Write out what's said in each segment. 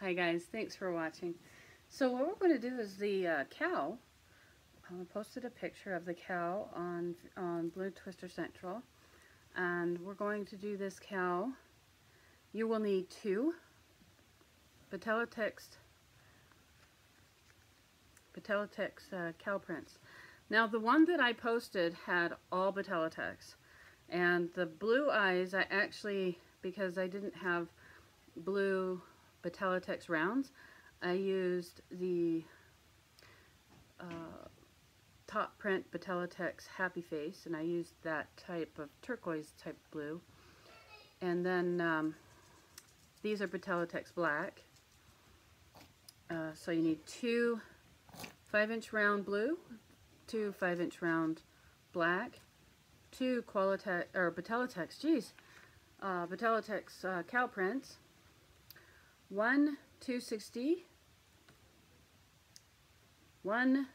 Hi guys, thanks for watching. So what we're going to do is the uh, cow. I posted a picture of the cow on on Blue Twister Central, and we're going to do this cow. You will need two Betallatex Betallatex uh, cow prints. Now the one that I posted had all Betallatex, and the blue eyes I actually because I didn't have blue Betallatex rounds, I used the uh, top print Betallatex Happy Face, and I used that type of turquoise type blue. And then um, these are Betallatex Black. Uh, so you need two 5 inch round blue, two 5 inch round black, two Qualatex, or Betallatex, geez, uh, uh, cow prints, one 260, one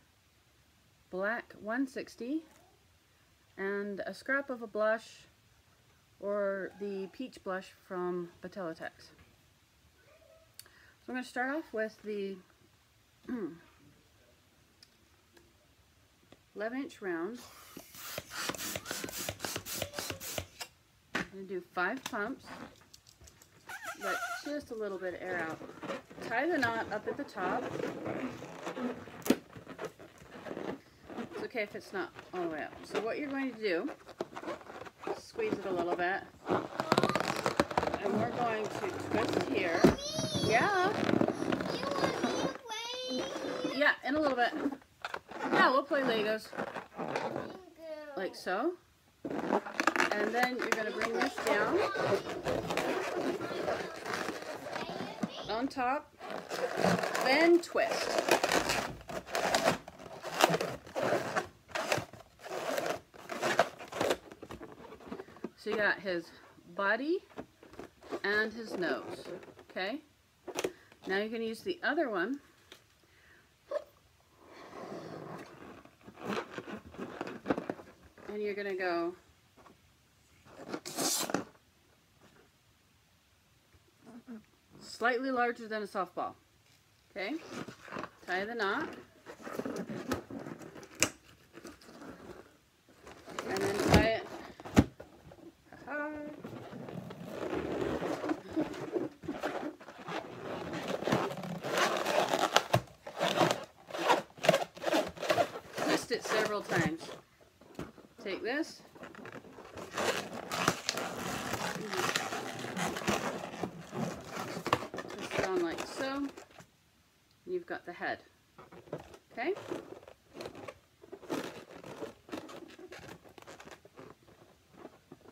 black 160, and a scrap of a blush or the peach blush from Betallatex. So I'm going to start off with the 11 inch round. I'm going to do five pumps let just a little bit of air out. Tie the knot up at the top. It's okay if it's not all the way up. So what you're going to do, squeeze it a little bit, and we're going to twist here. Yeah. Yeah, in a little bit. Yeah, we'll play Legos. Like so. And then you're going to bring this down on top, then twist. So you got his body and his nose, okay? Now you're going to use the other one. And you're going to go slightly larger than a softball. Okay, tie the knot. And then tie it. Twist it several times. Take this, you've got the head. Okay?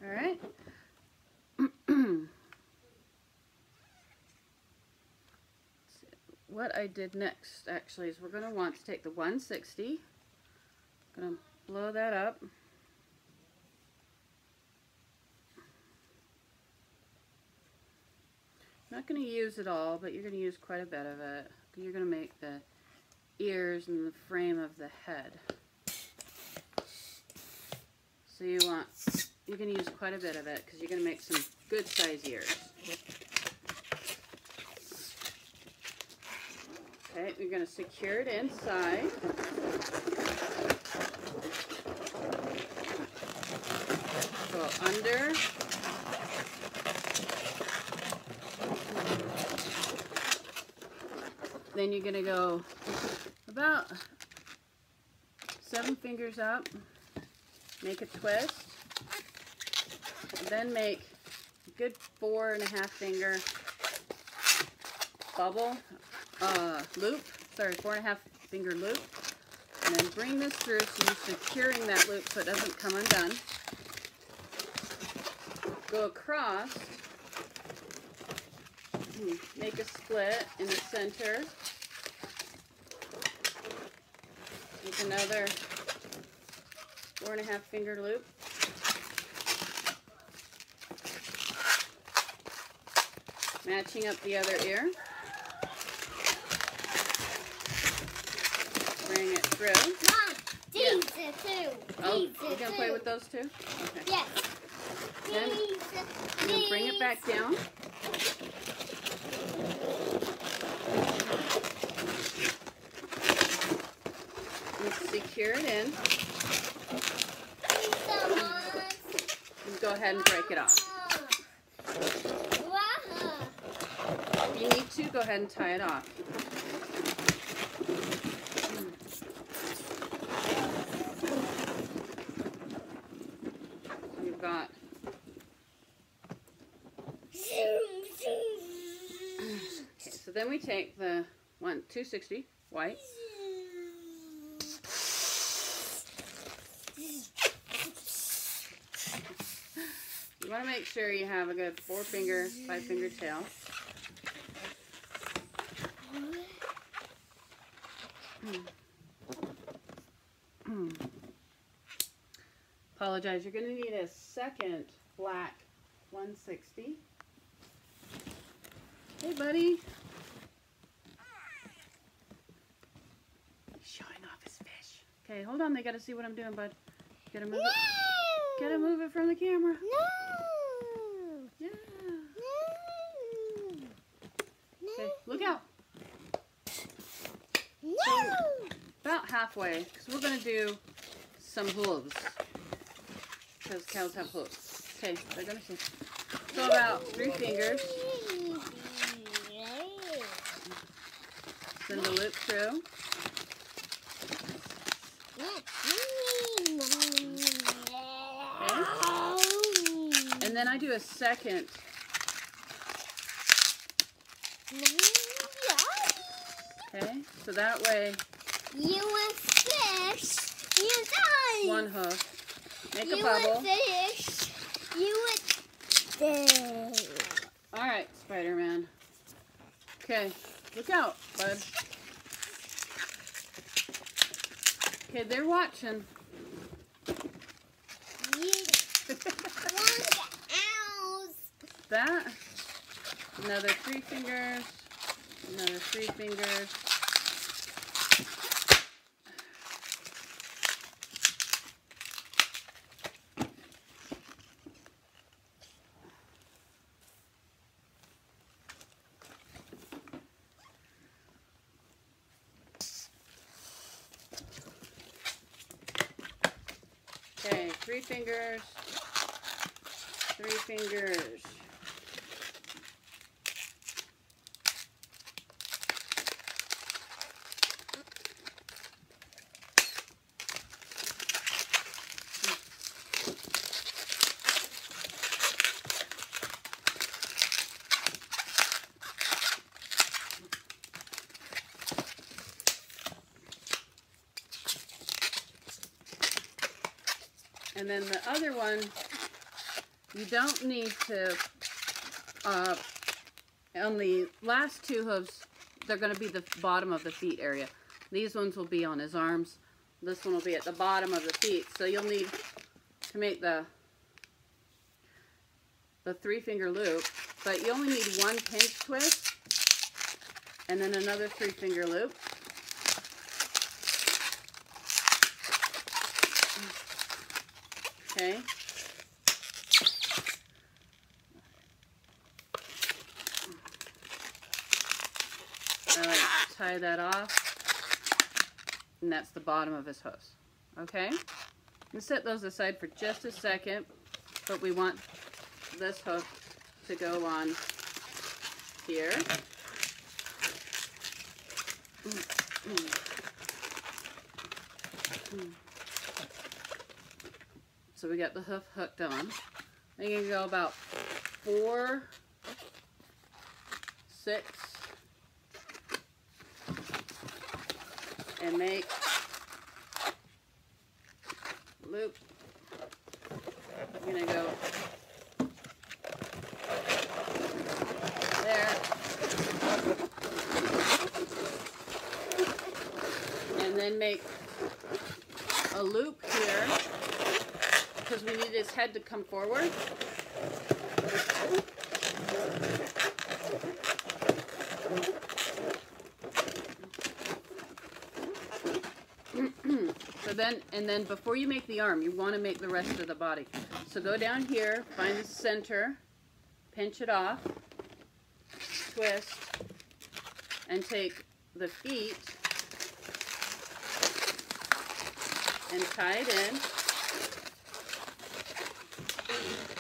All right. what I did next actually is we're going to want to take the 160, I'm going to blow that up. Going to use it all, but you're going to use quite a bit of it you're going to make the ears and the frame of the head. So you want, you're going to use quite a bit of it because you're going to make some good size ears. Okay, you're going to secure it inside. Go under Then you're going to go about seven fingers up, make a twist, then make a good four and a half finger bubble uh, loop, sorry, four and a half finger loop, and then bring this through so you're securing that loop so it doesn't come undone. Go across, make a split in the center, Make another four and a half finger loop. Matching up the other ear. Bring it through. Mom, these yeah. two. Oh, you gonna play with those two? Okay. Yes. Then you're bring it back down. Shear it in. And go ahead and break it off. If you need to, go ahead and tie it off. You've got okay. So then we take the one 260 white. You want to make sure you have a good four finger, five finger tail. Hmm. Apologize. You're going to need a second black 160. Hey, buddy. He's showing off his fish. Okay, hold on. They got to see what I'm doing, bud. Gotta move it. Gotta move it from the camera. No. Yeah. No. Okay, look out. No. About halfway, because we're gonna do some hooves. Because cows have hooves. Okay, they're gonna see. So about three fingers. Send the loop through. And then I do a second. Okay, so that way You a fish. You die. one hoof. Make a bubble. you bubble. a fish. You a fish. All right, Spider-Man. Okay, look out, bud. Okay, they're watching. You that. Another three fingers. Another three fingers. Okay, three fingers. Three fingers. And then the other one, you don't need to, uh, on the last two hooves, they're going to be the bottom of the feet area. These ones will be on his arms. This one will be at the bottom of the feet. So you'll need to make the the three finger loop, but you only need one pinch twist and then another three finger loop. Okay. All right, tie that off. And that's the bottom of his hose. Okay? And set those aside for just a second, but we want this hook to go on here. Mm, mm, mm, So we got the hoof hooked on. Then you can go about four, six, and make loop. I'm gonna go there. And then make a loop here because we need his head to come forward. so then, and then before you make the arm, you want to make the rest of the body. So go down here, find the center, pinch it off, twist, and take the feet and tie it in.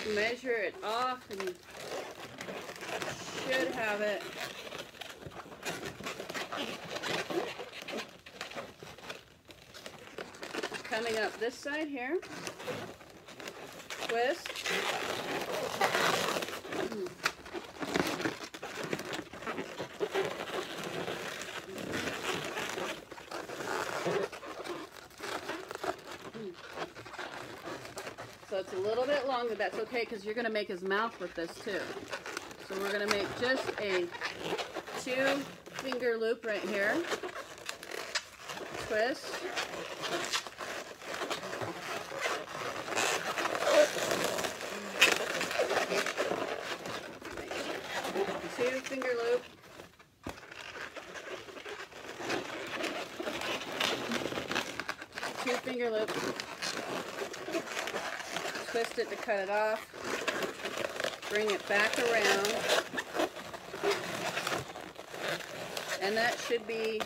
Measure it off and should have it coming up this side here. Twist. So it's a bit longer. That's okay because you're going to make his mouth with this too. So we're going to make just a two finger loop right here. Twist. Two finger loop. Two finger loop. Twist it to cut it off. Bring it back around. And that should be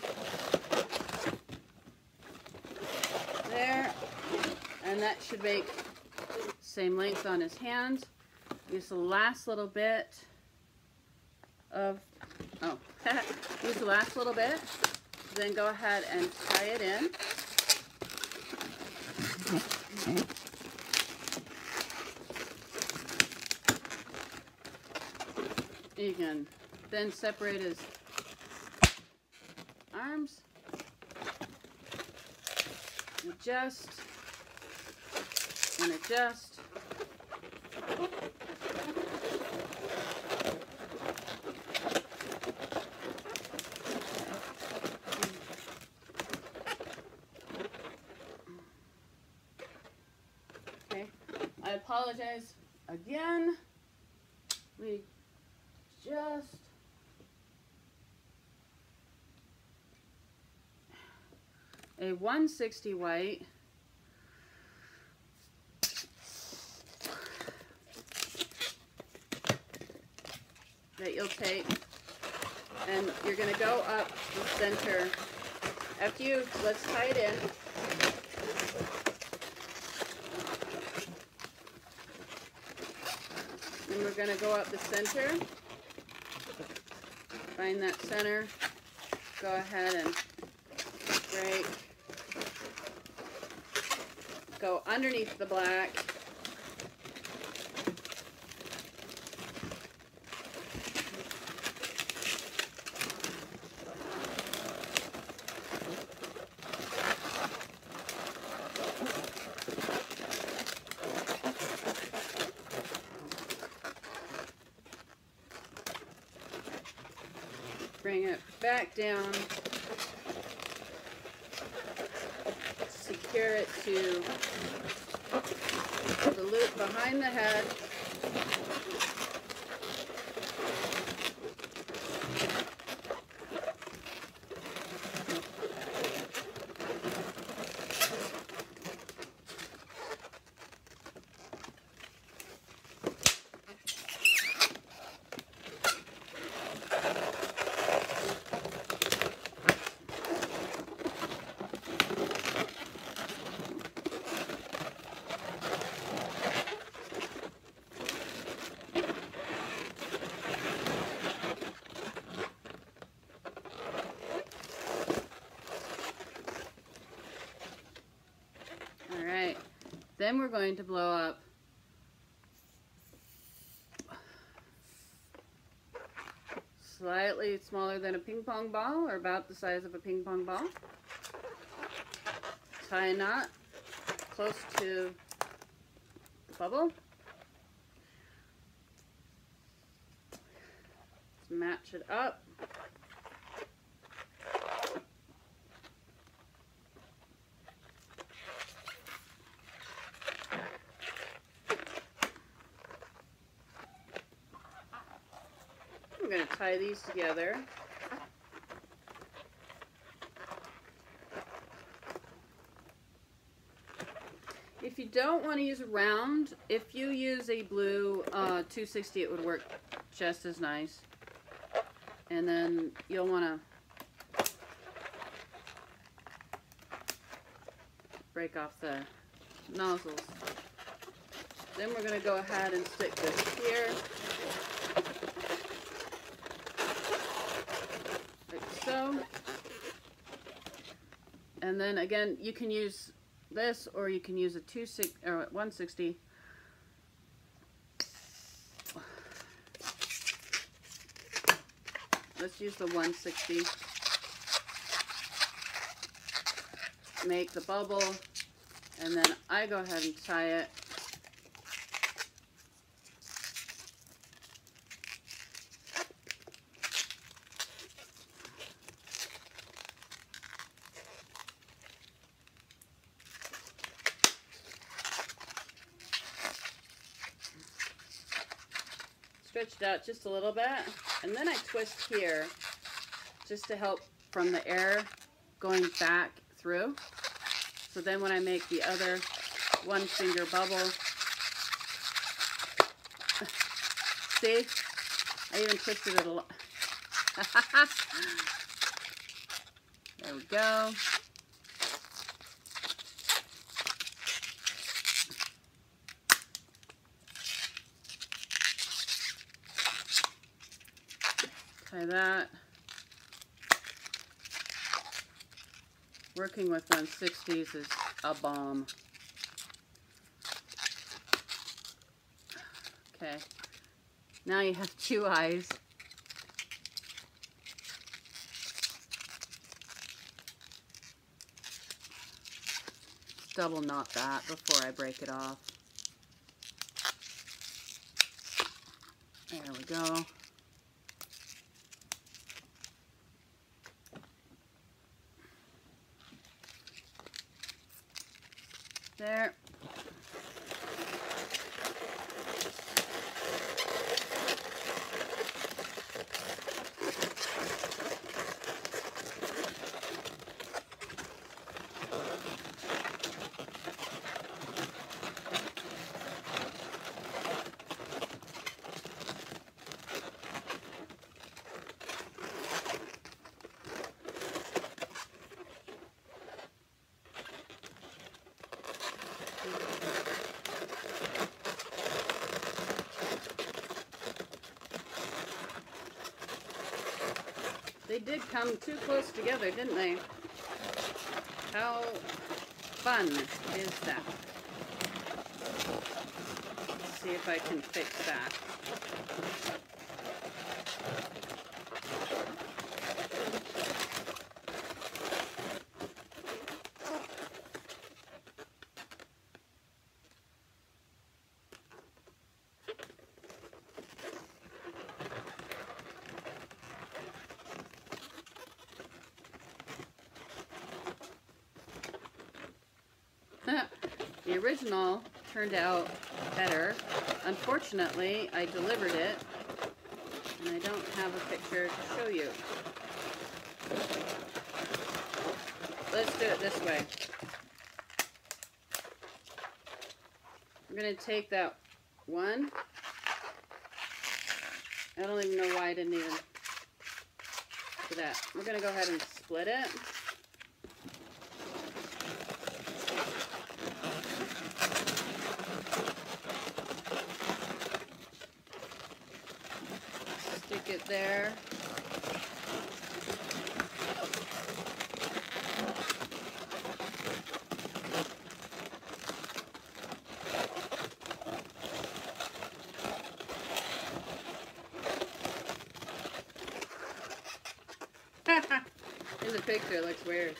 there. And that should make same length on his hands. Use the last little bit of, oh, use the last little bit. Then go ahead and tie it in. You can then separate his arms. Adjust and adjust. Okay, I apologize again. We just a 160 white. That you'll take. And you're going to go up the center. After you let's tie it in. And we're going to go up the center. Find that center. Go ahead and break go underneath the black. Bring it back down, it to the loop behind the head. All right, then we're going to blow up slightly smaller than a ping pong ball or about the size of a ping pong ball. Tie a knot close to the bubble. Let's match it up. Tie these together. If you don't want to use a round, if you use a blue uh, 260, it would work just as nice. And then you'll want to break off the nozzles. Then we're going to go ahead and stick this here. Like so. And then again, you can use this or you can use a 260 or 160 let's use the 160 make the bubble and then I go ahead and tie it stretched out just a little bit and then I twist here just to help from the air going back through. So then when I make the other one finger bubble see? I even twisted it a lot. There we go Try that. Working with 160s is a bomb. Okay. Now you have two eyes. Double knot that before I break it off. There we go. There. They did come too close together, didn't they? How fun is that? Let's see if I can fix that. The original turned out better. Unfortunately, I delivered it, and I don't have a picture to show you. Let's do it this way. I'm going to take that one. I don't even know why I didn't even do that. We're going to go ahead and split it. There. In the picture, it looks weird.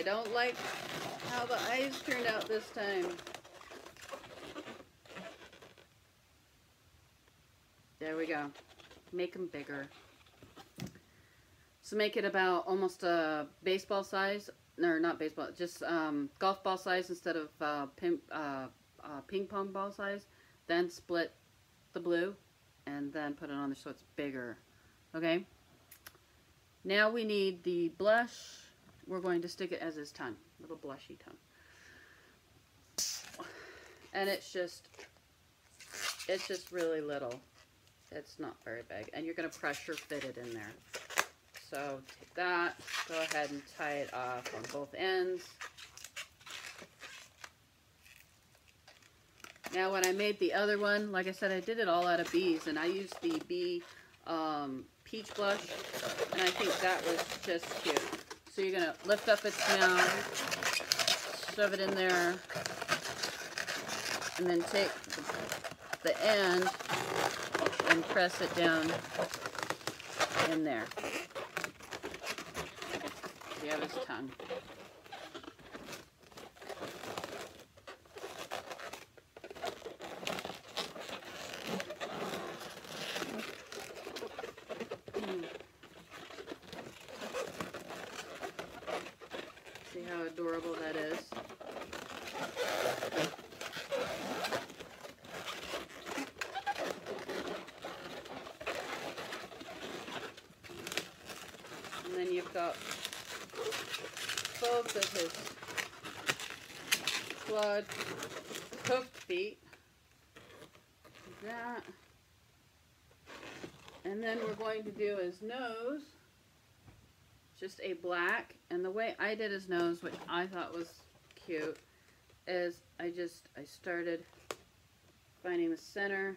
I don't like how the eyes turned out this time. There we go. Make them bigger. So make it about almost a baseball size, no, not baseball, just um, golf ball size instead of uh, ping, uh, uh, ping pong ball size. Then split the blue and then put it on there so it's bigger. Okay. Now we need the blush we're going to stick it as his tongue, little blushy tongue. And it's just, it's just really little. It's not very big. And you're going to pressure fit it in there. So take that, go ahead and tie it off on both ends. Now when I made the other one, like I said, I did it all out of bees and I used the bee um, peach blush and I think that was just cute. So you're going to lift up its mouth, shove it in there, and then take the end and press it down in there. You have his tongue. Hmm. See how adorable that is? And then you've got both of his blood cooked feet. That. And then we're going to do his nose. Just a black. And the way I did his nose, which I thought was cute, is I just, I started finding the center.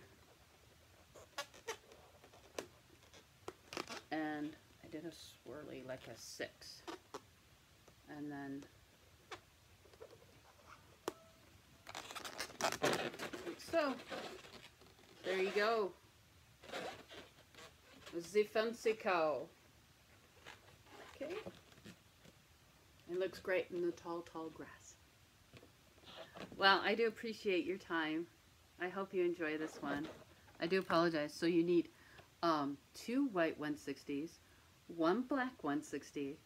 And I did a swirly like a six. And then like so. There you go. The fancy cow. Okay. It looks great in the tall, tall grass. Well, I do appreciate your time. I hope you enjoy this one. I do apologize. So you need um, two white 160s, one black 160,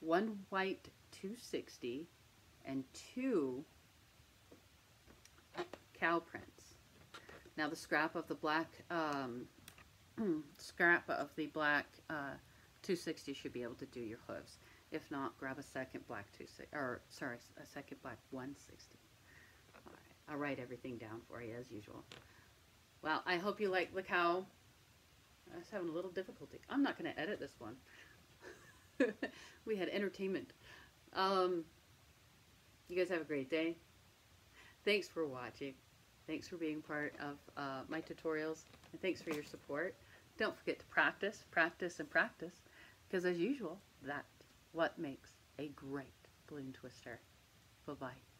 one white 260, and two cow prints. Now the scrap of the black um, scrap of the black uh, 260 should be able to do your hooves. If not, grab a second black 260, or sorry, a second black 160. All right, I'll write everything down for you as usual. Well, I hope you like the cow. I was having a little difficulty. I'm not going to edit this one. we had entertainment. Um, you guys have a great day. Thanks for watching. Thanks for being part of uh, my tutorials. And thanks for your support. Don't forget to practice, practice, and practice. Because as usual, that's what makes a great balloon twister. Bye-bye.